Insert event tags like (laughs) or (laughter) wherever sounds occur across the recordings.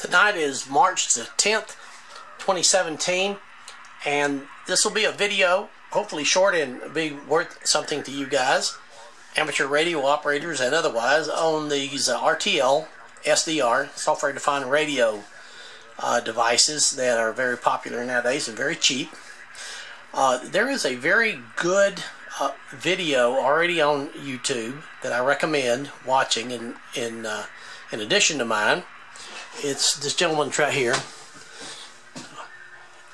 Tonight is March the 10th, 2017, and this will be a video, hopefully short and be worth something to you guys, amateur radio operators and otherwise, on these uh, RTL SDR, software defined radio uh, devices that are very popular nowadays and very cheap. Uh, there is a very good uh, video already on YouTube that I recommend watching in in uh, in addition to mine. It's this gentleman right here.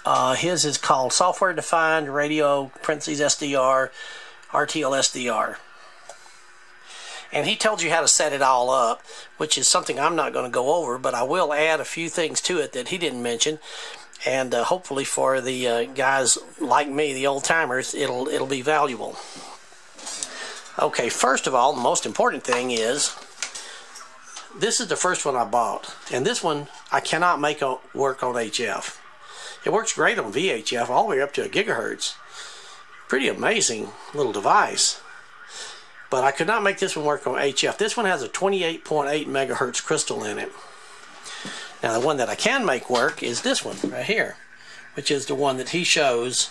Uh, his is called Software Defined Radio Parentheses SDR RTL SDR. And he tells you how to set it all up, which is something I'm not going to go over, but I will add a few things to it that he didn't mention. And uh, hopefully for the uh, guys like me, the old timers, it'll it'll be valuable. Okay, first of all, the most important thing is this is the first one I bought, and this one I cannot make work on HF. It works great on VHF all the way up to a gigahertz. Pretty amazing little device. But I could not make this one work on HF. This one has a 28.8 megahertz crystal in it. Now the one that I can make work is this one right here, which is the one that he shows.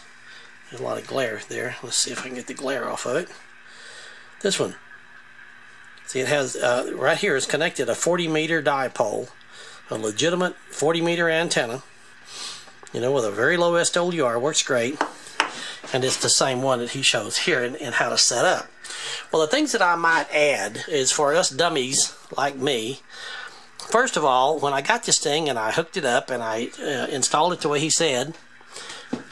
There's a lot of glare there. Let's see if I can get the glare off of it. This one. See, it has, uh, right here is connected a 40 meter dipole, a legitimate 40 meter antenna, you know, with a very low SWR, works great. And it's the same one that he shows here in, in how to set up. Well, the things that I might add is for us dummies like me, first of all, when I got this thing and I hooked it up and I uh, installed it the way he said,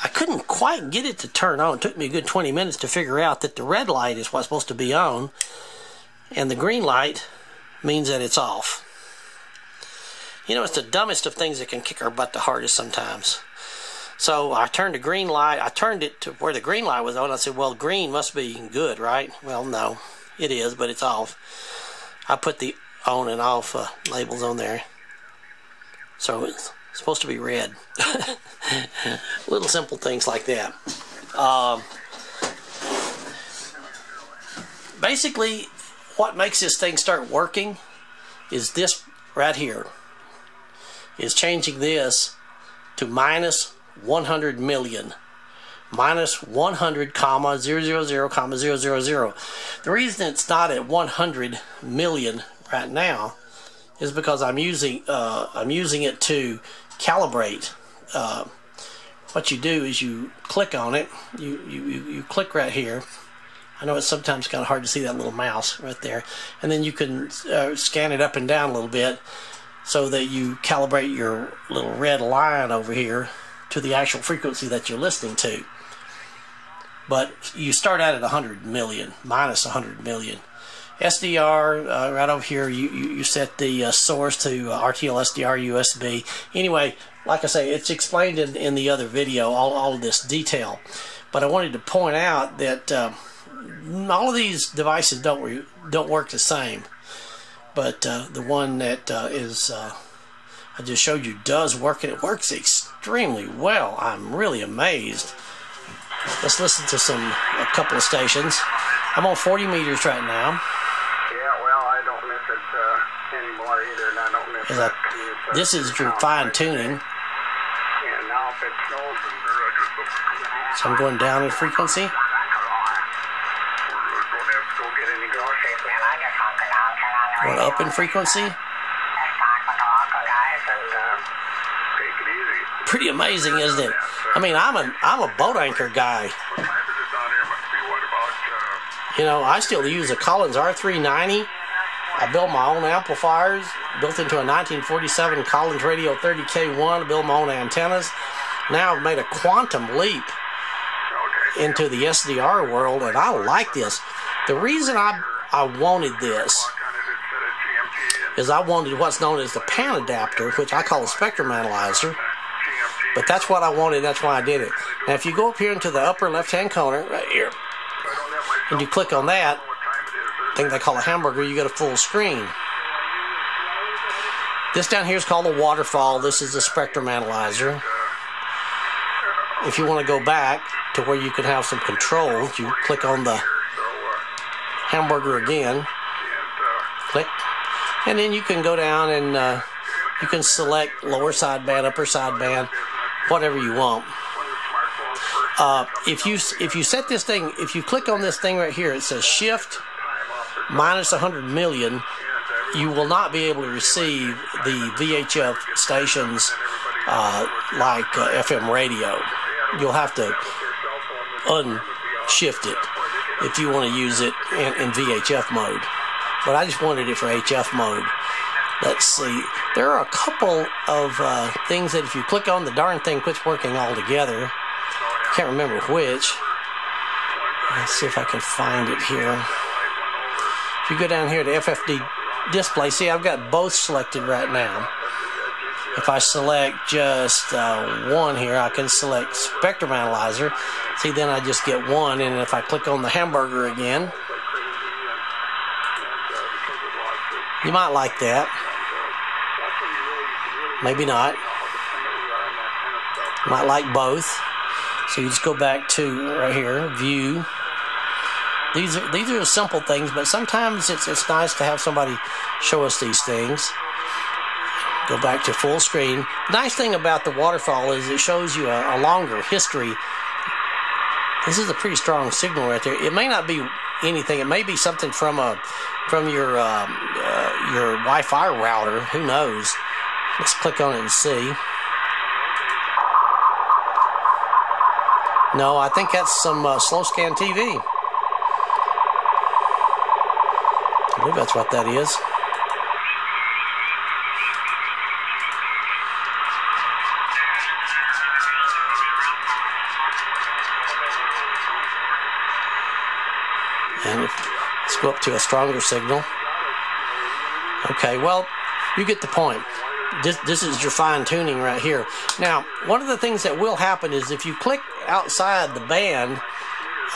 I couldn't quite get it to turn on. It took me a good 20 minutes to figure out that the red light is what's supposed to be on and the green light means that it's off. You know, it's the dumbest of things that can kick our butt the hardest sometimes. So I turned the green light, I turned it to where the green light was on. I said, well, green must be good, right? Well, no, it is, but it's off. I put the on and off uh, labels on there. So it's supposed to be red. (laughs) Little simple things like that. Um, basically, what makes this thing start working is this right here is changing this to minus 100 million minus 100 comma 000 comma 000 the reason it's not at 100 million right now is because I'm using uh, I'm using it to calibrate uh, what you do is you click on it. You, you, you click right here I know it's sometimes kind of hard to see that little mouse right there. And then you can uh, scan it up and down a little bit so that you calibrate your little red line over here to the actual frequency that you're listening to. But you start out at 100 million, minus 100 million. SDR, uh, right over here, you, you, set the uh, source to uh, RTL SDR USB. Anyway, like I say, it's explained in, in the other video, all, all of this detail. But I wanted to point out that uh, all of these devices don't don't work the same, but uh, the one that uh, is uh, I just showed you does work, and it works extremely well. I'm really amazed. Let's listen to some a couple of stations. I'm on 40 meters right now. Yeah, well, I don't miss it uh, anymore either, and I don't miss it. I, this is your fine tuning. Yeah, now if it snows, so I'm going down in frequency. Going up in frequency. Pretty amazing, isn't it? I mean, I'm a I'm a boat anchor guy. You know, I still use a Collins R390. I built my own amplifiers, built into a 1947 Collins Radio 30K1, built my own antennas. Now I've made a quantum leap into the SDR world, and I like this. The reason I I wanted this is I wanted what's known as the pan adapter, which I call a spectrum analyzer. But that's what I wanted, that's why I did it. Now, if you go up here into the upper left hand corner, right here, and you click on that, thing they call a hamburger, you get a full screen. This down here is called a waterfall. This is a spectrum analyzer. If you want to go back to where you can have some control, you click on the hamburger again. Click and then you can go down and uh, you can select lower sideband, upper sideband, whatever you want. Uh, if you if you set this thing, if you click on this thing right here, it says Shift minus 100 million. You will not be able to receive the VHF stations uh, like uh, FM radio. You'll have to unshift it if you want to use it in, in VHF mode. But I just wanted it for HF mode. Let's see. There are a couple of uh, things that if you click on, the darn thing quits working altogether. I can't remember which. Let's see if I can find it here. If you go down here to FFT display, see I've got both selected right now. If I select just uh, one here, I can select spectrum analyzer. See, then I just get one, and if I click on the hamburger again, you might like that. Maybe not. Might like both. So you just go back to right here, view. These are these are simple things, but sometimes it's it's nice to have somebody show us these things. Go back to full screen. Nice thing about the waterfall is it shows you a, a longer history. This is a pretty strong signal right there. It may not be anything. It may be something from a from your um, uh, your Wi-Fi router. Who knows? Let's click on it and see. No, I think that's some uh, slow scan TV. I believe that's what that is. And let's go up to a stronger signal. Okay, well, you get the point. This, this is your fine tuning right here. Now, one of the things that will happen is if you click outside the band,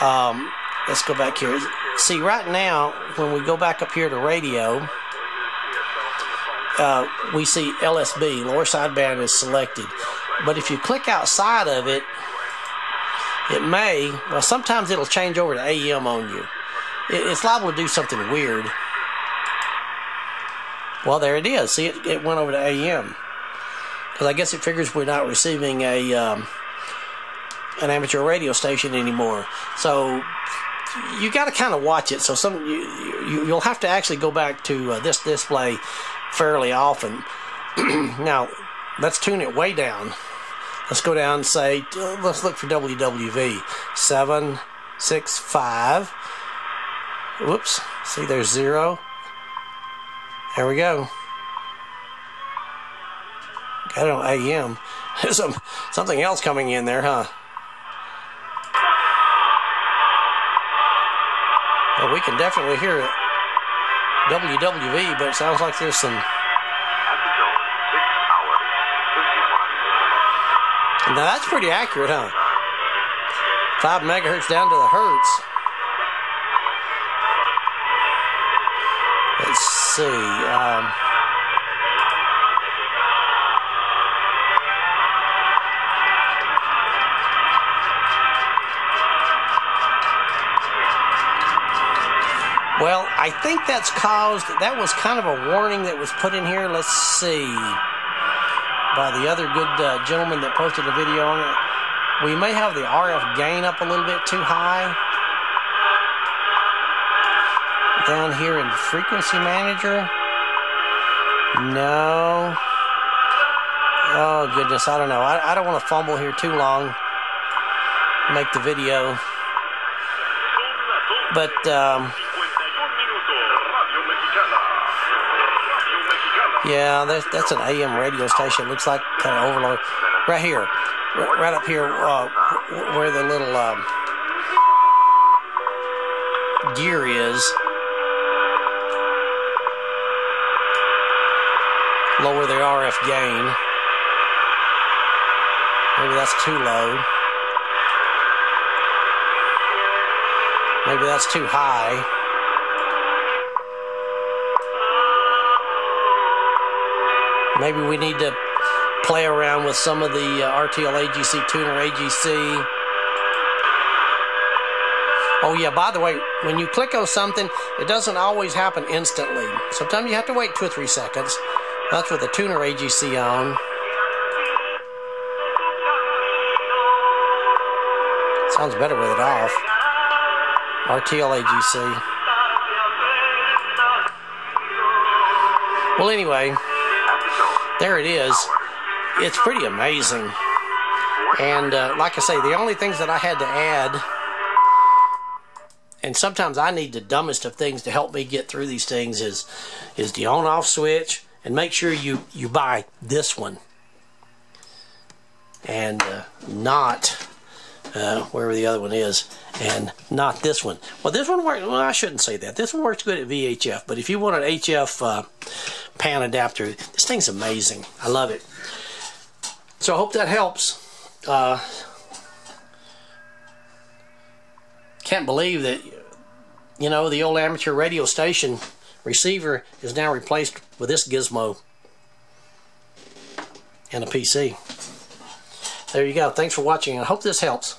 um, let's go back here. See, right now, when we go back up here to radio, uh, we see LSB, lower sideband is selected. But if you click outside of it, it may, well, sometimes it'll change over to AM on you. It, it's liable to do something weird. Well, there it is. See, it, it went over to AM. Because I guess it figures we're not receiving a um, an amateur radio station anymore. So you got to kind of watch it. So some you, you you'll have to actually go back to uh, this display fairly often. (clears throat) now, let's tune it way down. Let's go down and say, uh, let's look for WWV. 765. Whoops. See, there's zero. There we go. Got on AM. (laughs) There's some, something else coming in there, huh? Well, we can definitely hear it. WWV, but it sounds like there's some. Now that's pretty accurate, huh? Five megahertz down to the hertz. See. Um, well, I think that's caused, that was kind of a warning that was put in here. Let's see. By the other good uh, gentleman that posted a video on it. We may have the RF gain up a little bit too high down here in frequency manager? No. Oh goodness, I don't know. I, I don't want to fumble here too long. Make the video. But um, yeah, that's, that's an AM radio station. looks like kind of overload. Right here, right up here, uh, where the little um, gear is. Lower the RF gain. Maybe that's too low. Maybe that's too high. Maybe we need to play around with some of the uh, RTL AGC tuner AGC. Oh, yeah, by the way, when you click on something, it doesn't always happen instantly. Sometimes you have to wait two or three seconds That's with the tuner AGC on. Sounds better with it off. RTL AGC. Well, anyway, there it is. It's pretty amazing. And uh, like I say, the only things that I had to add, and sometimes I need the dumbest of things to help me get through these things, is is the on-off switch, and make sure you you buy this one, and uh, not uh, wherever the other one is, and not this one. Well, this one works. Well, I shouldn't say that. This one works good at VHF, but if you want an HF uh, pan adapter, this thing's amazing. I love it. So I hope that helps. Uh, can't believe that you know the old amateur radio station receiver is now replaced with this gizmo and a PC. There you go. Thanks for watching. I hope this helps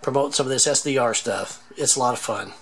promote some of this SDR stuff. It's a lot of fun.